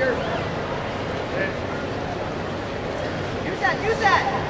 Use that, use that.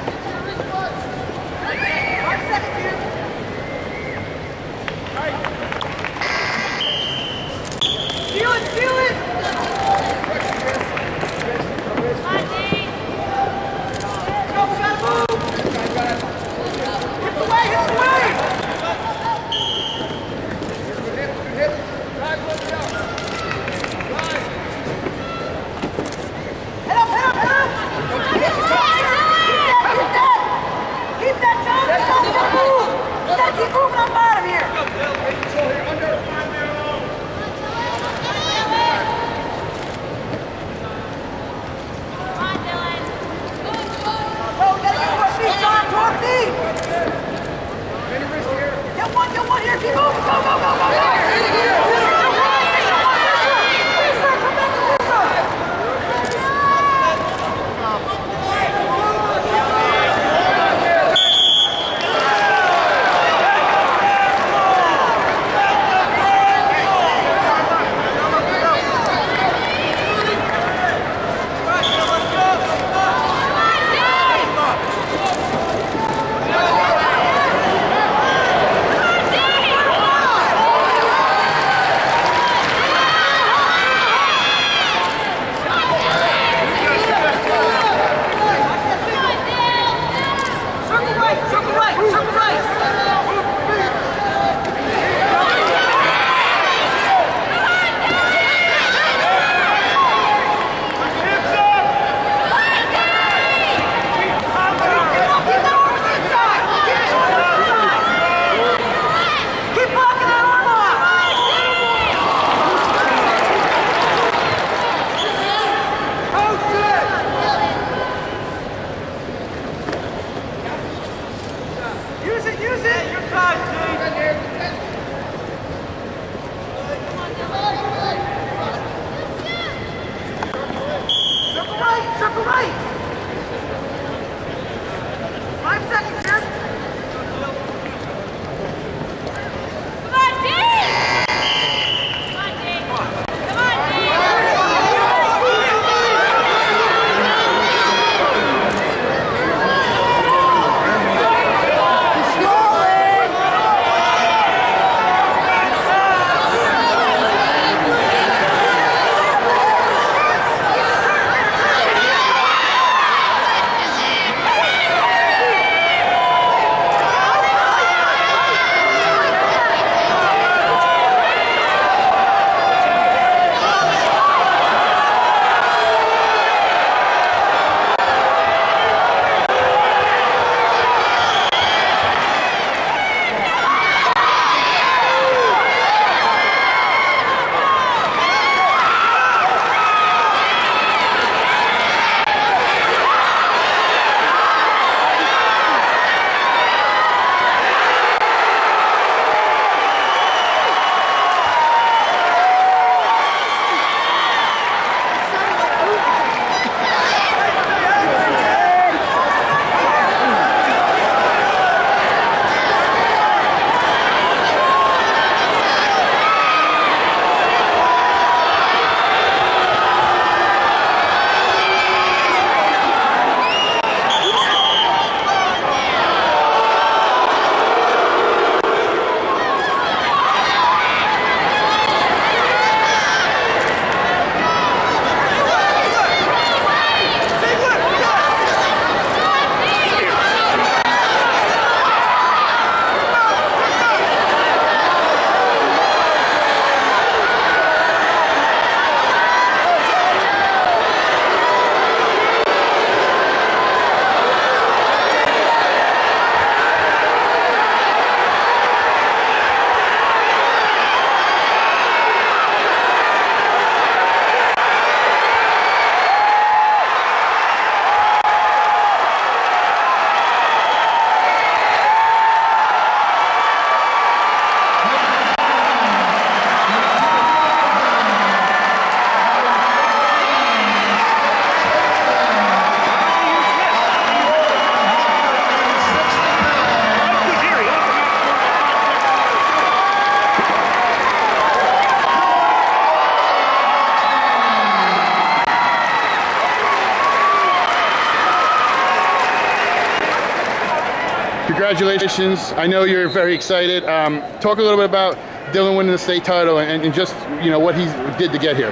Congratulations. I know you're very excited. Um, talk a little bit about Dillion winning the state title and, and just you know what he did to get here.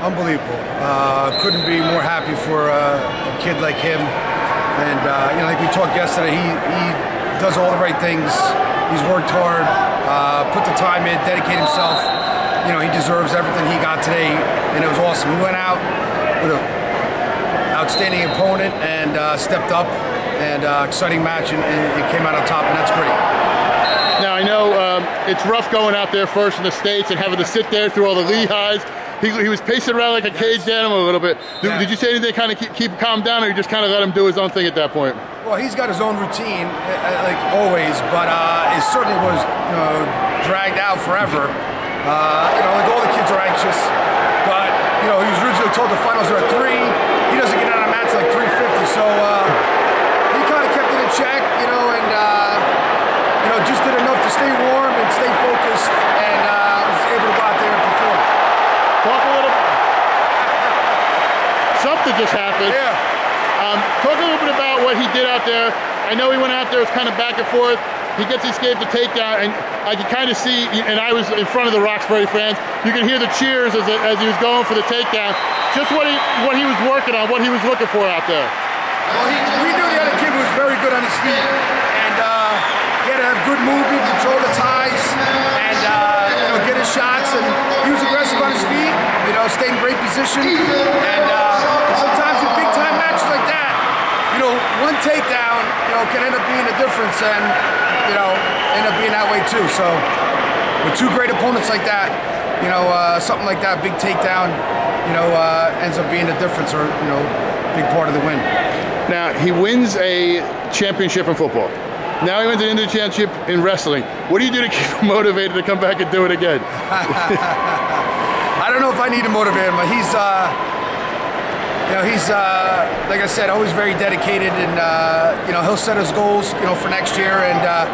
Unbelievable. Uh, couldn't be more happy for uh, a kid like him. And uh, you know, like we talked yesterday, he, he does all the right things. He's worked hard, uh, put the time in, dedicated himself. You know, he deserves everything he got today, and it was awesome. He went out with an outstanding opponent and uh, stepped up, and uh, exciting match, and, and it came out on top, and that's great. Now I know um, it's rough going out there first in the states and having to sit there through all the lehighs. He, he was pacing around like a caged animal a little bit. Did, Yeah. did you say anything to kind of keep, keep calm down, or you just kind of let him do his own thing at that point? Well, he's got his own routine, uh, uh, like always, but uh, it certainly was you know, dragged out forever. Uh, you know, like all the kids are anxious, but you know, he was originally told the finals are at three. He doesn't get out of match like 350, so uh, he kind of kept it in check, you know, and uh, you know, just did enough to stay warm and stay focused, and uh, was able to go out there and perform. Talk a little. Something just happened. Yeah. Um, talk a little bit about what he did out there. I know he went out there, it was kind of back and forth. He gets escaped the takedown, and I could kind of see, and I was in front of the Roxbury fans, you could hear the cheers as, as he was going for the takedown. Just what he, what he was working on, what he was looking for out there. Well, he, we knew the other kid was very good on his feet, and uh, had to have good movement, control the ties, and uh, you know get his shots. And he was aggressive on his feet, you know, stay in great position. And uh, sometimes in big time matches like that, you know, one takedown, you know, can end up being a difference, and you know, end up being that way too. So with two great opponents like that, you know, uh, something like that, big takedown, you know, uh, ends up being a difference or you know, big part of the win. Now, he wins a championship in football. Now he wins an Indian championship in wrestling. What do you do to keep him motivated to come back and do it again? I don't know if I need to motivate him, but he's, uh, you know, he's, uh, like I said, always very dedicated, and uh, you know, he'll set his goals, you know, for next year, and uh,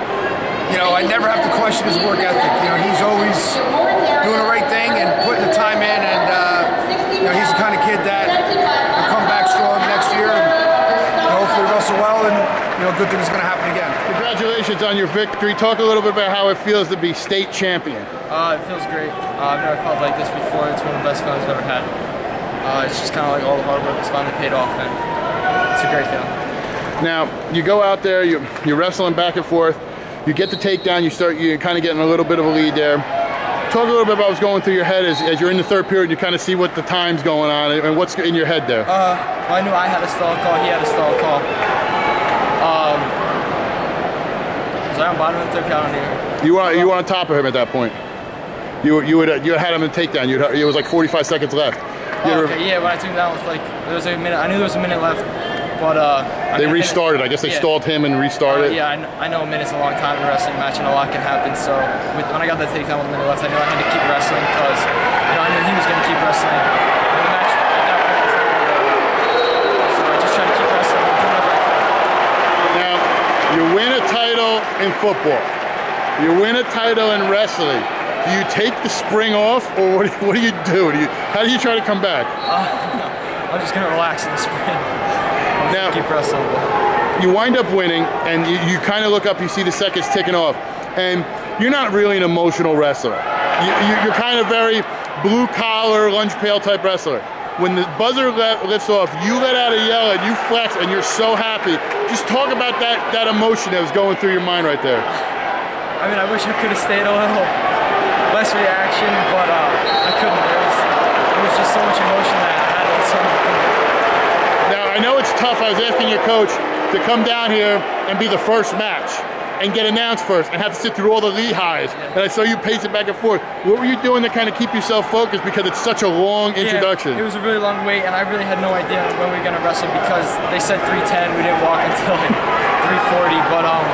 you know, I never have to question his work ethic. You know, he's always doing the right thing and putting the time in, and uh, you know, he's the kind of kid that will come back strong next year, and you know, hopefully wrestle well, and you know, good things are going to happen again. Congratulations on your victory. Talk a little bit about how it feels to be state champion. Uh, it feels great. Uh, I've never felt like this before. It's one of the best feelings I've ever had. Uh, it's just kind of like all the hard work has finally paid off, and it's a great feeling. Now, you go out there, you, you're wrestling back and forth, you get the takedown, you start, you're kind of getting a little bit of a lead there. Talk a little bit about what's going through your head as, as you're in the third period, you kind of see what the time's going on and what's in your head there. Uh, I knew I had a stall call. He had a stall call. Um, was I on bottom of the third? I. You were, you were on top of him at that point. You, you, would, you had him in takedown, you it was like 45 seconds left. Oh, okay, yeah, when I took down, it was like there was a minute. I knew there was a minute left, but uh, I They mean, a minute- restarted, I guess they yeah. stalled him and Uh, restarted. yeah, I know, I know a minute's a long time in a wrestling match, and a lot can happen. So with, when I got that takedown with a minute left, I knew I had to keep wrestling because you know I knew he was going to keep wrestling. And the match at that point was not over. So I just tried to keep wrestling and do whatever I could. Now, you win a title in football. You win a title in wrestling. Do you take the spring off, or what do you, what do, you do? do you, how do you try to come back? I'm just going to relax in the spring. Now- keep wrestling. You wind up winning, and you, you kind of look up, you see the seconds ticking off, and you're not really an emotional wrestler. You, you, you're kind of very blue collar, lunch pail type wrestler. When the buzzer lifts off, you let out a yell and you flex, and you're so happy. Just talk about that that emotion that was going through your mind right there. I mean, I wish I could have stayed a little less reaction, but uh, I couldn't. There was, there was just so much emotion that I had on so Now I know it's tough. I was asking your coach to come down here and be the first match and get announced first and have to sit through all the lehighs. And I saw you pace it back and forth. What were you doing to kind of keep yourself focused because it's such a long introduction? Yeah, it was a really long wait, and I really had no idea when we were gonna wrestle because they said 310. We didn't walk until like 340. But um,